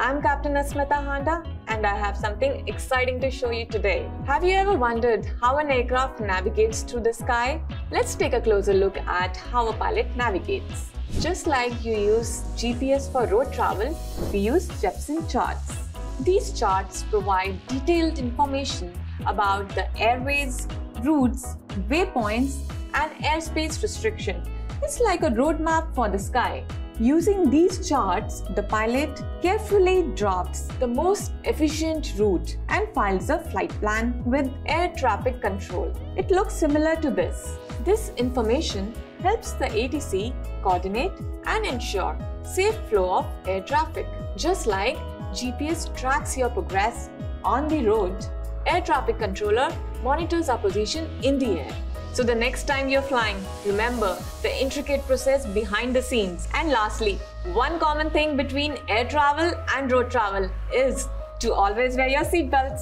I'm Captain Asmita Handa and I have something exciting to show you today. Have you ever wondered how an aircraft navigates through the sky? Let's take a closer look at how a pilot navigates. Just like you use GPS for road travel, we use Jeppesen charts. These charts provide detailed information about the airways, routes, waypoints, and airspace restriction. It's like a roadmap for the sky. Using these charts, the pilot carefully drafts the most efficient route and files a flight plan with air traffic control. It looks similar to this. This information helps the ATC coordinate and ensure safe flow of air traffic. Just like GPS tracks your progress on the road, air traffic controller monitors our position in the air. So the next time you're flying, remember the intricate process behind the scenes. And lastly, one common thing between air travel and road travel is to always wear your seatbelts.